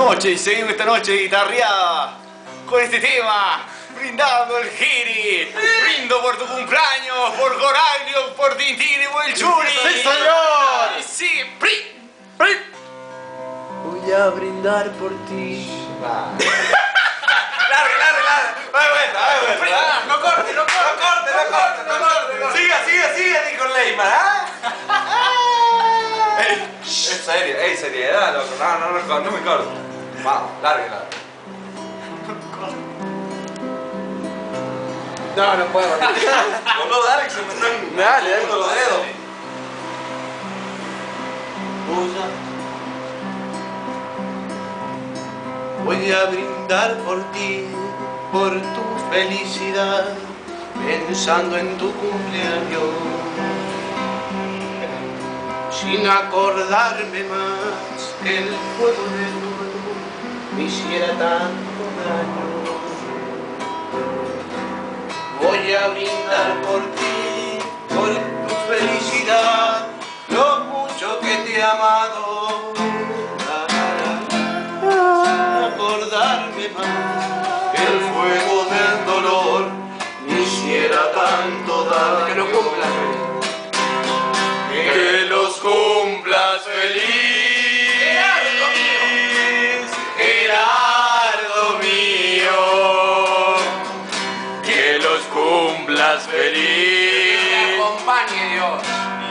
Noche y seguimos esta noche guitarreada con este tema, brindando el giri. Brindo por tu cumpleaños, por Goraglio, por Tintín y por el Churi. ¡Sí, señor! Sigue, pri, pri. Voy a brindar por ti. Larga, larga, larga. Va de vuelta, va de vuelta. ¿ah? No corte, no corte, no corte, no corte, no corte. no corte. Siga, siga, siga, dijo Leyman, ¿ah? Ey, es serio, ey, seriedad, loco. No, no, no, no me corto. Vamos, larga, larga. No, no puedo. Boludo, dale que se me están Dale, dale. los dedos. Voy a brindar por ti, por tu felicidad, pensando en tu cumpleaños. Sin acordarme más que el fuego de tu me hiciera tanto daño. Voy a brindar por ti, feliz acompañe Dios.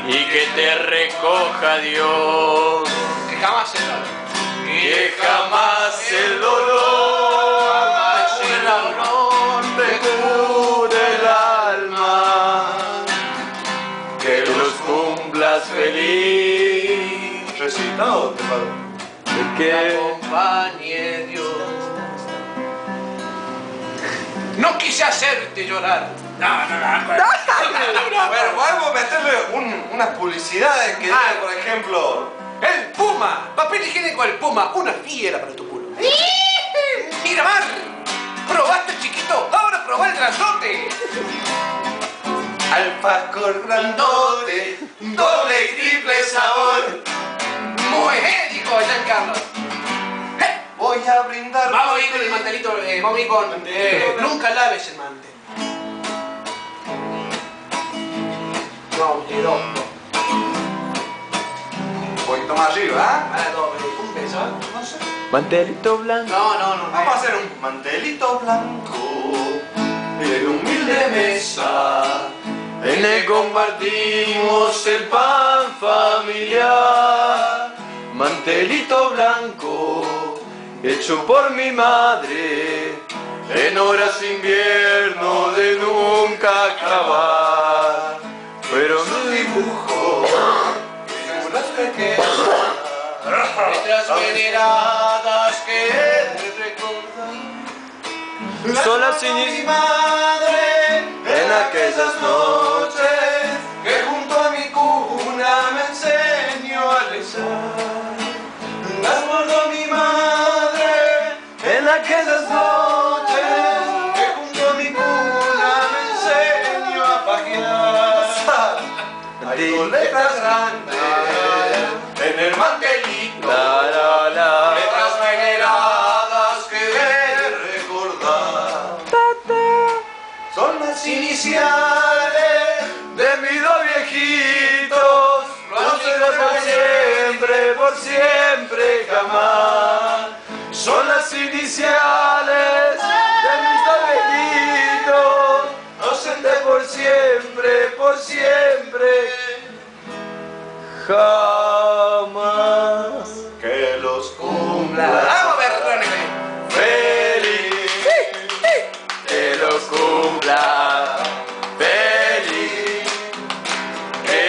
y que te recoja Dios, Que jamás se lo que jamás el dolor, Jamás el dolor te cure el alma, que los cumplas feliz. Recitado, te pago. Que acompañe Dios. No quise hacerte llorar. No, no, no. A ver, vamos a meterle un- unas publicidades que Ah. por ejemplo, El Puma. Papel higiénico del Puma. Una fiera para tu culo. Mira, Mar. Probaste el chiquito. Ahora probá el grandote. alfacor grandote, doble y triple sabor. Muy bien, dijo Giancarlo. Eh, Voy a brindar. Vamos a ir con el mantelito, eh, vamos a ir con... eh, nunca laves el mantel. Un poquito más arriba, eh, un beso, ¿eh? No sé. mantelito blanco. No, no, no. Vamos a hacer un mantelito blanco en humilde mesa. En el compartimos el pan familiar, mantelito blanco, hecho por mi madre, en horas invierno de nunca acabar. Veneradas que recordar. son las mi madre en aquellas noches. que junto a mi cuna me enseñó a rezar. Las iniciales de mis dos viejitos, no será por siempre, por siempre jamás. Son las iniciales de mis dos viejitos, será por siempre, por siempre jamás.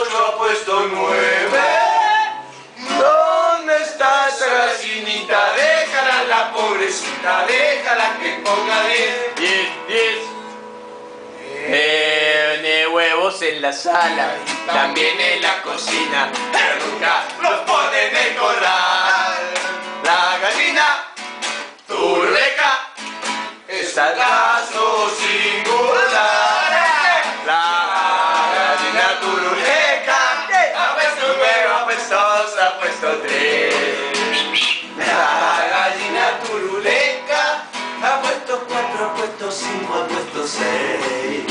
8 ha puesto 9. ¿Dónde está esa gallinita? Déjala la pobrecita, déjala que ponga 10. 10, 10. Eh, huevos en la sala, también en la cocina, pero nunca los ponen en corral. La gallina, turreca, esa es la puesto 5 al puesto 6.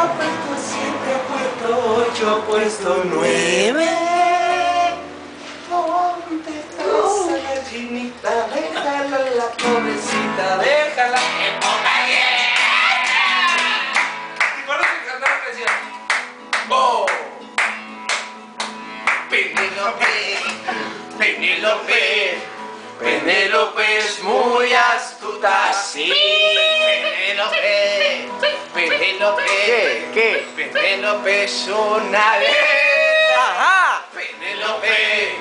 Al puesto 7, al puesto 8, al puesto 9. Ponte esa gallinita, déjala la pobrecita, déjala. Penélope es una Ajá. Penélope,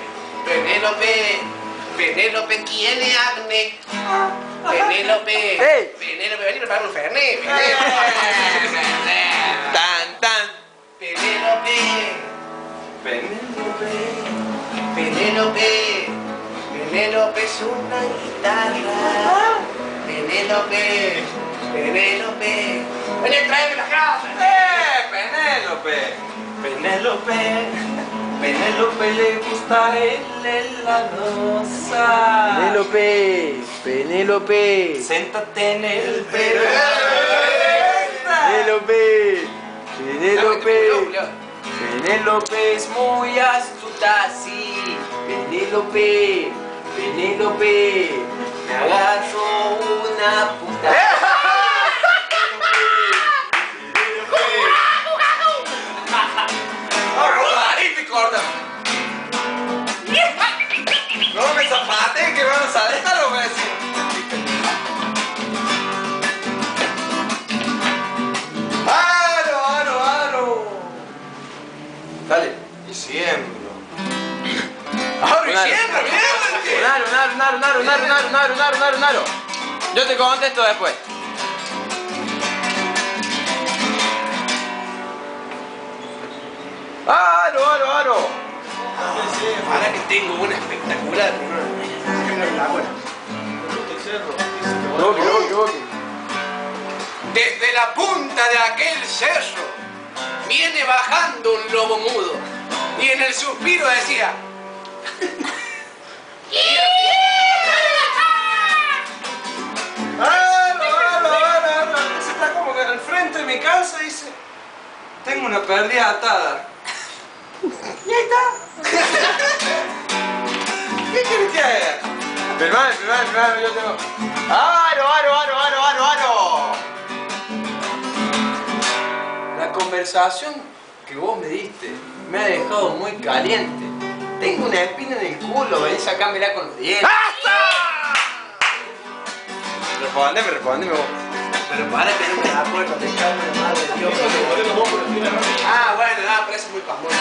Penélope, Penélope tiene acné. Penélope, Penélope, vení a preparar un fernet. Penélope. Tan, tan. Penélope. Penélope, Penélope, Penélope es una guitarra. Penélope, Penélope, ven a traerme la casa. ¡Eh, Penélope! Penélope, Penélope le gusta el heladosa. Penélope, Penélope, Séntate en el pelo. Penélope, Penélope, Penélope. Penélope es muy astuta, sí. Penélope, Penélope, me agarró una puta. Dale. Y siembro. ¡Ahora y siempre, miércoles! Un aro, un aro, un aro, un aro, un aro, un aro, un aro, un aro, un aro. Yo te contesto después. Aro, aro, aro. Ahora que tengo una espectacular. Desde la punta de aquel cerro viene bajando un lobo mudo y en el suspiro decía ¡Aro, aro, aro, aro! Ese está como que al frente de mi casa y dice: Tengo una perdida atada. Y ahí está. ¿Qué quieres que haga? Firmame, firmame, firmame, yo tengo. ¡Aro, aro, aro, aro, aro, aro! Conversación que vos me diste me ha dejado muy caliente. Tengo una espina en el culo, ven, sacámela con los dientes. Respondeme, respondeme vos. Pero para que no me da madre de Dios. Ah, bueno, nada, pero eso es muy famoso.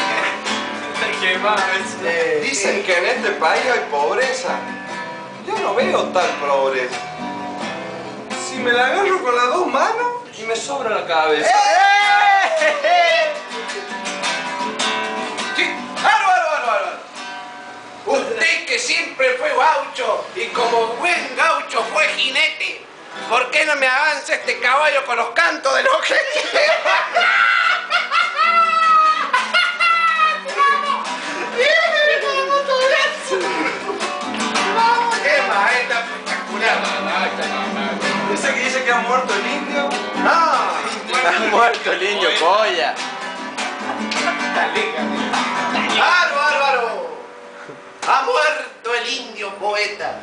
¿Qué más? Eh, Dicen que en este país hay pobreza. Yo no veo tal pobreza. Si me la agarro con las dos manos y me sobra la cabeza. Usted que siempre fue gaucho y como buen gaucho fue jinete, ¿por qué no me avanza este caballo con los cantos? ¡Qué maeta espectacular! Ese que dice que ha muerto el indio. ¡Ah! Ha muerto el niño polla. ¡Aro, aro, aro! Ha muerto el indio poeta.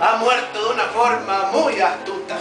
Ha muerto de una forma muy astuta.